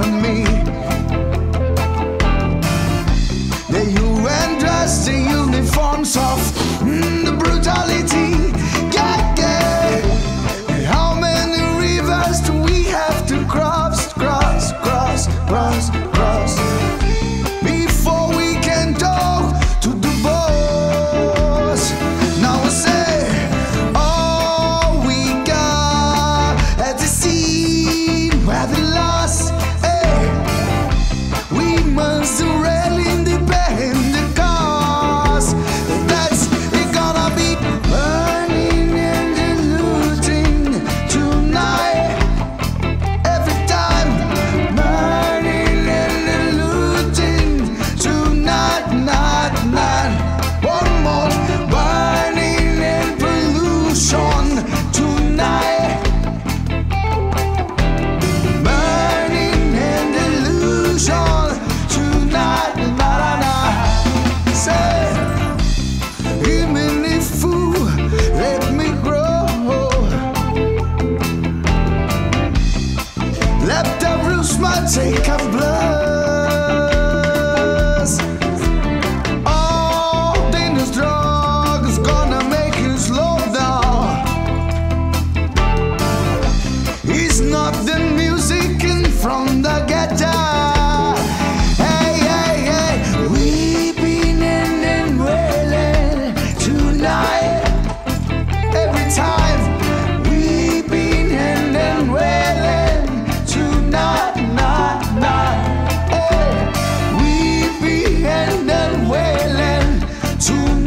loving me. They you were dressed uniforms of mm, the brutality.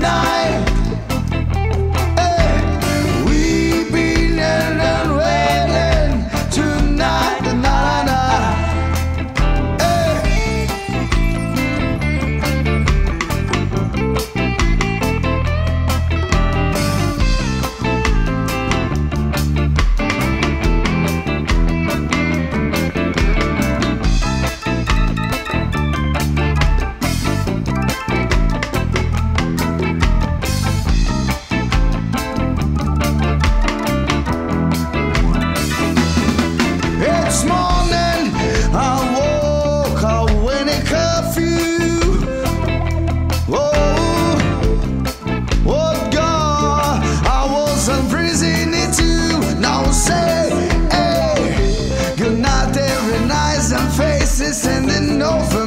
night. sending over.